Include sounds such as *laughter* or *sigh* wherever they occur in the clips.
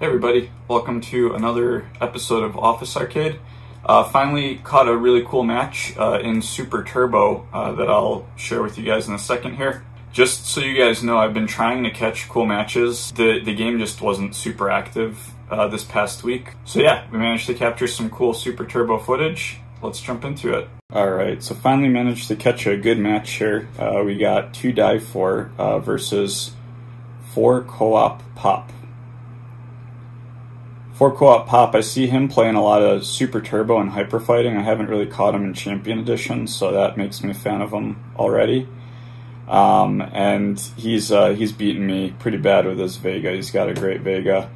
Hey everybody, welcome to another episode of Office Arcade. Uh, finally caught a really cool match uh, in Super Turbo uh, that I'll share with you guys in a second here. Just so you guys know, I've been trying to catch cool matches. The, the game just wasn't super active uh, this past week. So yeah, we managed to capture some cool Super Turbo footage. Let's jump into it. Alright, so finally managed to catch a good match here. Uh, we got 2 Die 4 uh, versus 4 Co-op Pop. For Co-op Pop, I see him playing a lot of Super Turbo and Hyper Fighting. I haven't really caught him in Champion Edition, so that makes me a fan of him already. Um, and he's uh, he's beaten me pretty bad with his Vega. He's got a great Vega.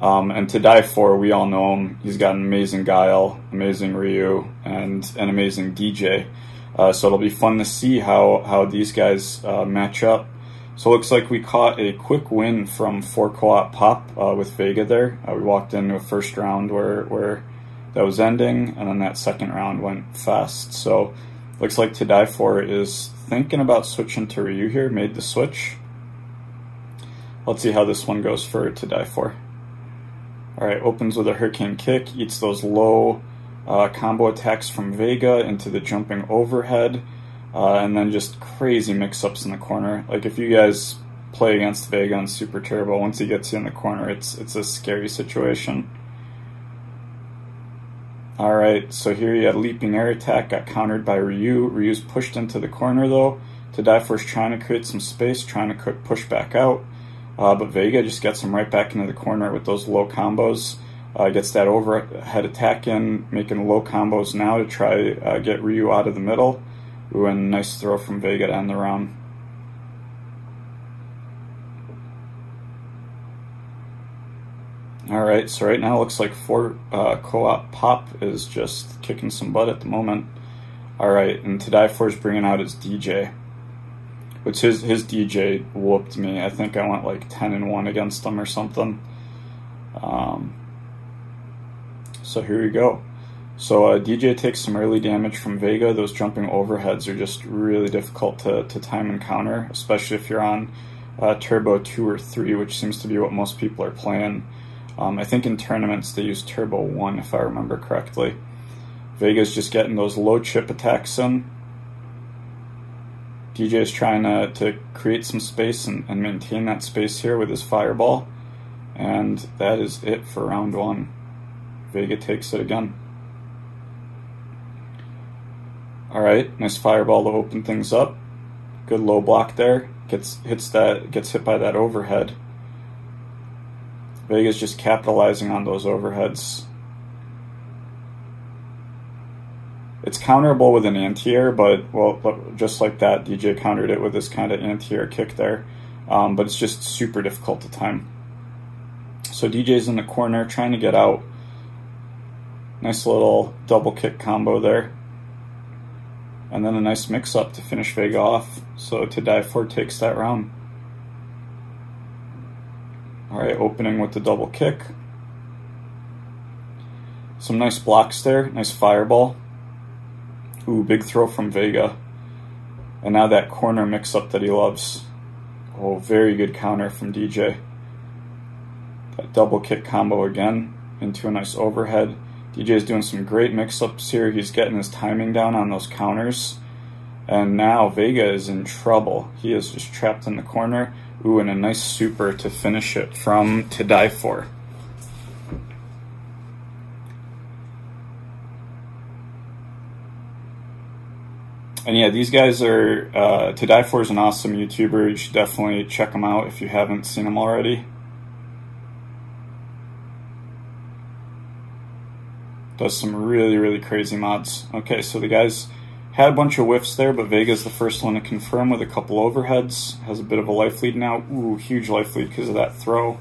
Um, and to die for, we all know him. He's got an amazing Guile, amazing Ryu, and an amazing DJ. Uh, so it'll be fun to see how how these guys uh, match up. So looks like we caught a quick win from 4 Co-op Pop uh, with Vega there. Uh, we walked into a first round where, where that was ending, and then that second round went fast. So looks like To Die For is thinking about switching to Ryu here, made the switch. Let's see how this one goes for To Die For. Alright, opens with a Hurricane Kick, eats those low uh, combo attacks from Vega into the jumping overhead. Uh, and then just crazy mix-ups in the corner. Like if you guys play against Vega on Super Turbo, once he gets you in the corner, it's it's a scary situation. Alright, so here you had leaping air attack, got countered by Ryu. Ryu's pushed into the corner though. To die is trying to create some space, trying to push back out. Uh, but Vega just gets him right back into the corner with those low combos. Uh, gets that overhead attack in, making low combos now to try uh, get Ryu out of the middle. Ooh, and nice throw from Vega to end the round. Alright, so right now it looks like Fort uh, Co-op Pop is just kicking some butt at the moment. Alright, and To Die For is bringing out his DJ. Which his, his DJ whooped me. I think I went like 10 and 1 against him or something. Um, so here we go. So uh, DJ takes some early damage from Vega. Those jumping overheads are just really difficult to, to time and counter, especially if you're on uh, Turbo 2 or 3, which seems to be what most people are playing. Um, I think in tournaments they use Turbo 1, if I remember correctly. Vega's just getting those low chip attacks in. DJ is trying to, to create some space and, and maintain that space here with his fireball. And that is it for round one. Vega takes it again. Alright, nice fireball to open things up. Good low block there. Gets hits that gets hit by that overhead. Vega's just capitalizing on those overheads. It's counterable with an anti-air, but well, just like that, DJ countered it with this kind of anti-air kick there. Um, but it's just super difficult to time. So DJ's in the corner trying to get out. Nice little double kick combo there and then a nice mix-up to finish Vega off. So to die for takes that round. Alright, opening with the double kick. Some nice blocks there, nice fireball. Ooh, big throw from Vega. And now that corner mix-up that he loves. Oh, very good counter from DJ. That double kick combo again into a nice overhead. DJ is doing some great mix-ups here. He's getting his timing down on those counters. And now Vega is in trouble. He is just trapped in the corner. Ooh, and a nice super to finish it from To Die For. And yeah, these guys are, uh, To Die For is an awesome YouTuber. You should definitely check them out if you haven't seen them already. Does some really, really crazy mods. Okay, so the guys had a bunch of whiffs there, but Vega's the first one to confirm with a couple overheads. Has a bit of a life lead now. Ooh, huge life lead because of that throw.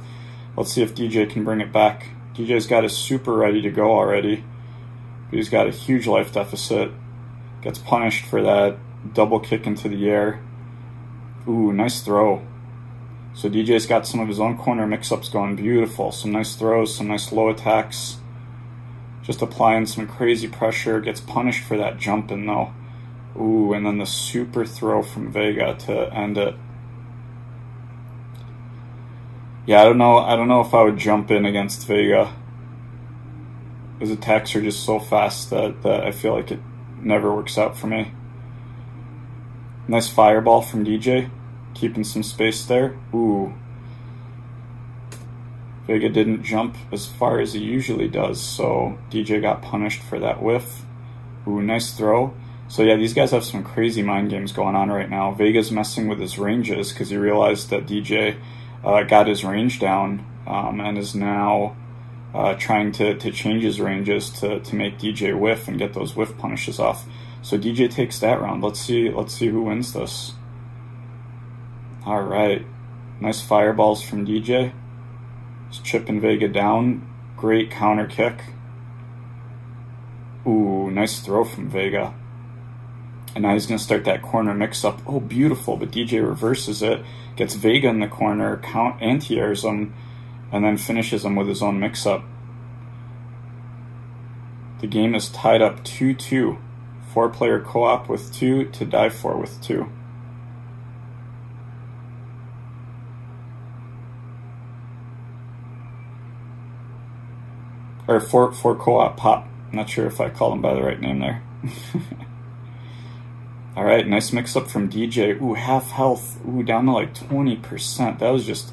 Let's see if DJ can bring it back. DJ's got his super ready to go already. But he's got a huge life deficit. Gets punished for that double kick into the air. Ooh, nice throw. So DJ's got some of his own corner mix-ups going beautiful. Some nice throws, some nice low attacks just applying some crazy pressure, gets punished for that jumping though. Ooh, and then the super throw from Vega to end it. Yeah, I don't know. I don't know if I would jump in against Vega. His attacks are just so fast that, that I feel like it never works out for me. Nice fireball from DJ, keeping some space there. Ooh. Vega didn't jump as far as he usually does, so DJ got punished for that whiff. Ooh, nice throw. So yeah, these guys have some crazy mind games going on right now. Vega's messing with his ranges because he realized that DJ uh, got his range down um, and is now uh, trying to, to change his ranges to, to make DJ whiff and get those whiff punishes off. So DJ takes that round. Let's see let's see who wins this. All right. Nice fireballs from DJ. He's chipping Vega down. Great counter kick. Ooh, nice throw from Vega. And now he's going to start that corner mix up. Oh, beautiful. But DJ reverses it, gets Vega in the corner, count anti airs him, and then finishes him with his own mix up. The game is tied up 2 2. Four player co op with two to die for with two. Or four, four co op pop. Not sure if I call him by the right name there. *laughs* All right, nice mix up from DJ. Ooh, half health. Ooh, down to like 20%. That was just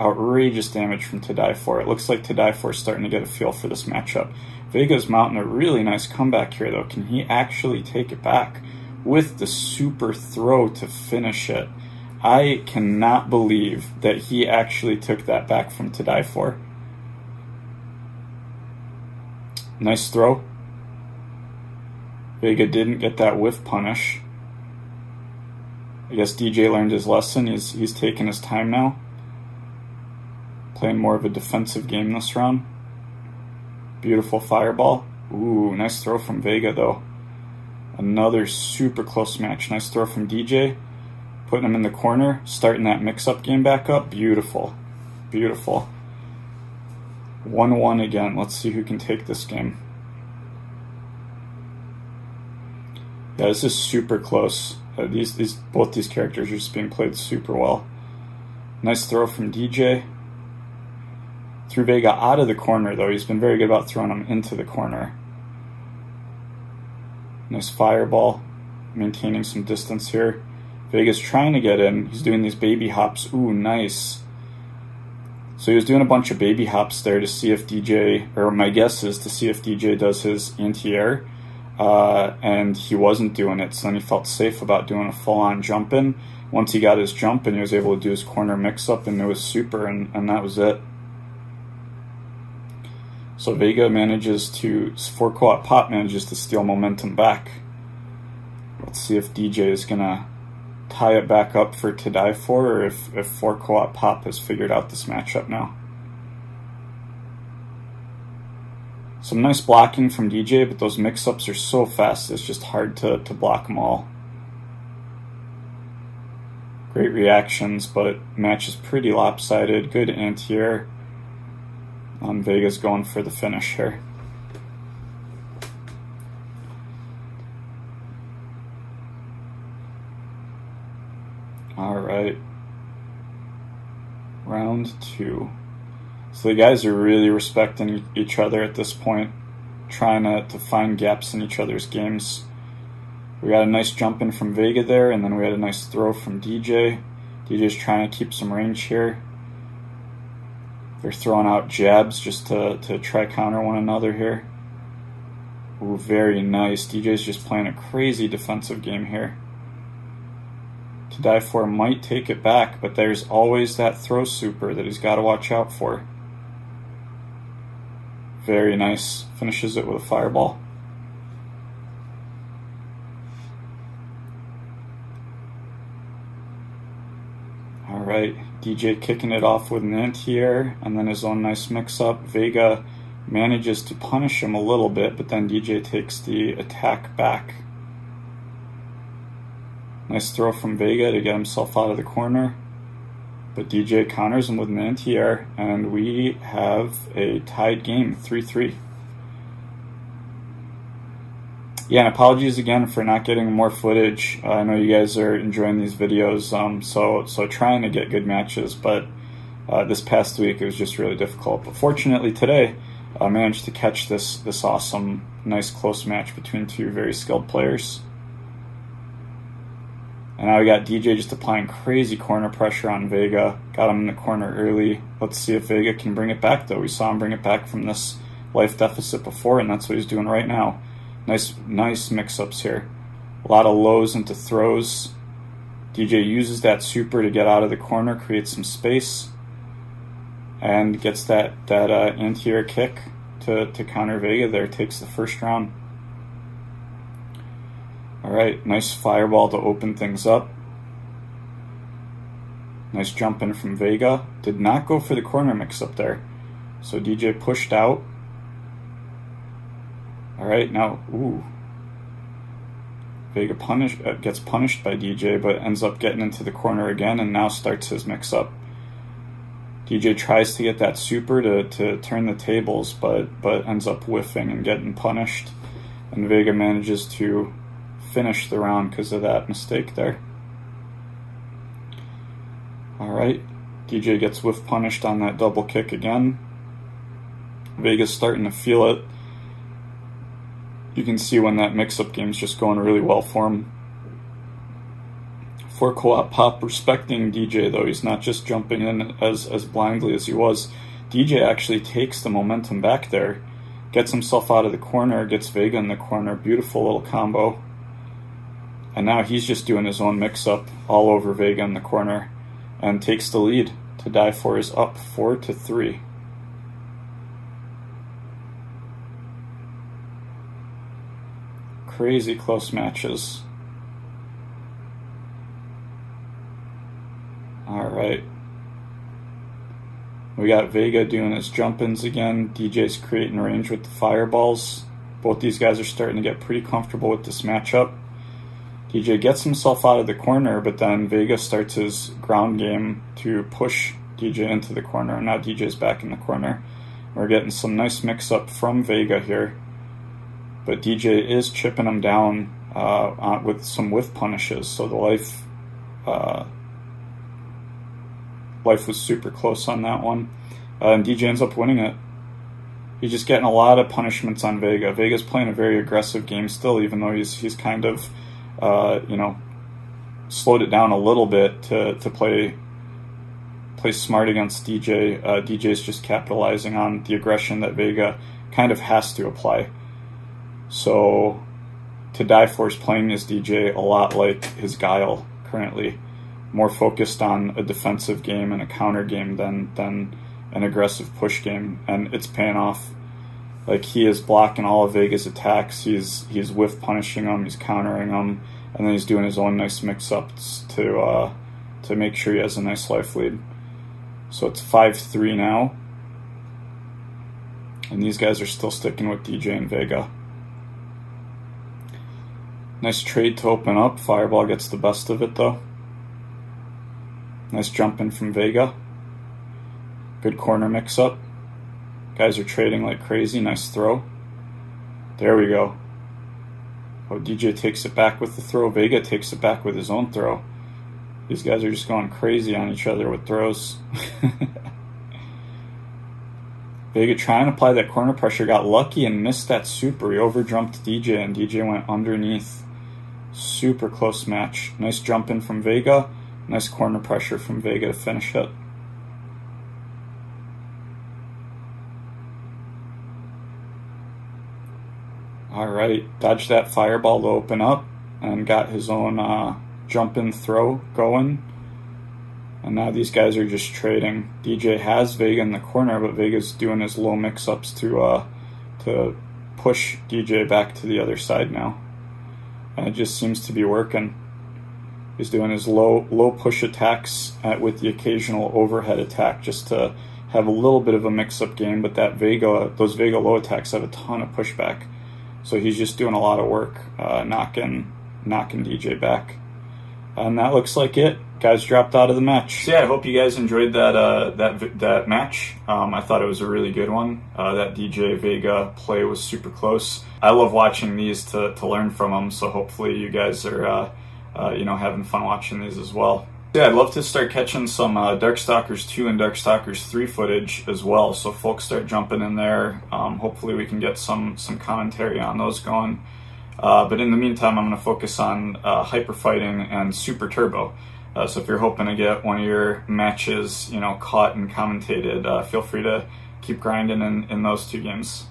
outrageous damage from To Die For. It looks like To Die For is starting to get a feel for this matchup. Vega's mounting a really nice comeback here, though. Can he actually take it back with the super throw to finish it? I cannot believe that he actually took that back from To Die For. Nice throw. Vega didn't get that whiff punish. I guess DJ learned his lesson. He's, he's taking his time now. Playing more of a defensive game this round. Beautiful fireball. Ooh, nice throw from Vega, though. Another super close match. Nice throw from DJ. Putting him in the corner. Starting that mix-up game back up. Beautiful. Beautiful. 1-1 again. Let's see who can take this game. Yeah, this is super close. Uh, these, these, both these characters are just being played super well. Nice throw from DJ. Threw Vega out of the corner, though. He's been very good about throwing him into the corner. Nice fireball, maintaining some distance here. Vega's trying to get in. He's doing these baby hops. Ooh, nice. So he was doing a bunch of baby hops there to see if DJ, or my guess is to see if DJ does his anti-air. Uh, and he wasn't doing it, so then he felt safe about doing a full-on jump in. Once he got his jump in, he was able to do his corner mix-up, and it was super, and, and that was it. So Vega manages to, four co-op pop manages to steal momentum back. Let's see if DJ is to tie it back up for To Die For, or if, if four co-op pop has figured out this matchup now. Some nice blocking from DJ, but those mix-ups are so fast, it's just hard to, to block them all. Great reactions, but match is pretty lopsided. Good anti-air. Um, Vega's going for the finish here. All right. Round two. So the guys are really respecting each other at this point, trying to, to find gaps in each other's games. We got a nice jump in from Vega there, and then we had a nice throw from DJ. DJ's trying to keep some range here. They're throwing out jabs just to, to try counter one another here. Ooh, very nice. DJ's just playing a crazy defensive game here. To Die For might take it back, but there's always that throw super that he's got to watch out for. Very nice. Finishes it with a fireball. All right. DJ kicking it off with an anti-air and then his own nice mix-up. Vega manages to punish him a little bit, but then DJ takes the attack back. Nice throw from Vega to get himself out of the corner. But DJ counters him with an anti-air, and we have a tied game, 3-3. yeah, and apologies again for not getting more footage. Uh, I know you guys are enjoying these videos, um, so so trying to get good matches, but uh, this past week it was just really difficult. But fortunately today, I managed to catch this this awesome, nice close match between two very skilled players. And now we got DJ just applying crazy corner pressure on Vega. Got him in the corner early. Let's see if Vega can bring it back, though. We saw him bring it back from this life deficit before, and that's what he's doing right now. Nice, nice mix-ups here. A lot of lows into throws. DJ uses that super to get out of the corner, create some space, and gets that that uh, kick to, to counter Vega there. Takes the first round. All right, nice fireball to open things up. Nice jump in from Vega. Did not go for the corner mix up there. So DJ pushed out. All right, now, ooh. Vega punish, uh, gets punished by DJ, but ends up getting into the corner again and now starts his mix up. DJ tries to get that super to, to turn the tables, but, but ends up whiffing and getting punished. And Vega manages to finish the round because of that mistake there. Alright, DJ gets whiff punished on that double kick again. Vega's starting to feel it. You can see when that mix-up game is just going really well for him. For Co-op Pop respecting DJ though, he's not just jumping in as, as blindly as he was. DJ actually takes the momentum back there, gets himself out of the corner, gets Vega in the corner, beautiful little combo. And now he's just doing his own mix-up all over Vega in the corner and takes the lead to die for is up 4 to 3. Crazy close matches. Alright. We got Vega doing his jump-ins again. DJ's creating range with the fireballs. Both these guys are starting to get pretty comfortable with this matchup. DJ gets himself out of the corner, but then Vega starts his ground game to push DJ into the corner, now DJ's back in the corner. We're getting some nice mix-up from Vega here, but DJ is chipping him down uh, with some whiff punishes, so the life uh, life was super close on that one, uh, and DJ ends up winning it. He's just getting a lot of punishments on Vega. Vega's playing a very aggressive game still, even though he's he's kind of uh, you know, slowed it down a little bit to, to play play smart against DJ. Uh, DJ's just capitalizing on the aggression that Vega kind of has to apply. So to die for is playing as DJ a lot like his Guile currently, more focused on a defensive game and a counter game than than an aggressive push game, and it's paying off. Like he is blocking all of Vega's attacks. He's he's whiff punishing them. He's countering them, and then he's doing his own nice mix-ups to uh, to make sure he has a nice life lead. So it's five three now, and these guys are still sticking with DJ and Vega. Nice trade to open up. Fireball gets the best of it though. Nice jump in from Vega. Good corner mix up. Guys are trading like crazy. Nice throw. There we go. Oh, DJ takes it back with the throw. Vega takes it back with his own throw. These guys are just going crazy on each other with throws. *laughs* Vega trying to apply that corner pressure, got lucky and missed that super. He overjumped DJ and DJ went underneath. Super close match. Nice jump in from Vega. Nice corner pressure from Vega to finish it. All right, dodged that fireball to open up and got his own uh, jump and throw going. And now these guys are just trading. DJ has Vega in the corner, but Vega's doing his low mix-ups to uh, to push DJ back to the other side now. And it just seems to be working. He's doing his low low push attacks at, with the occasional overhead attack just to have a little bit of a mix-up game, but that Vega, those Vega low attacks have a ton of pushback. So he's just doing a lot of work, uh, knocking knocking DJ back. And that looks like it. Guys dropped out of the match. So yeah, I hope you guys enjoyed that uh, that that match. Um, I thought it was a really good one. Uh, that DJ Vega play was super close. I love watching these to, to learn from them. So hopefully you guys are uh, uh, you know having fun watching these as well. Yeah, I'd love to start catching some uh, Darkstalkers 2 and Darkstalkers 3 footage as well, so folks start jumping in there. Um, hopefully we can get some, some commentary on those going. Uh, but in the meantime, I'm going to focus on uh, Hyper Fighting and Super Turbo. Uh, so if you're hoping to get one of your matches, you know, caught and commentated, uh, feel free to keep grinding in, in those two games.